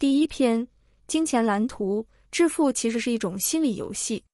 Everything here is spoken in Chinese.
第一篇金钱蓝图致富其实是一种心理游戏。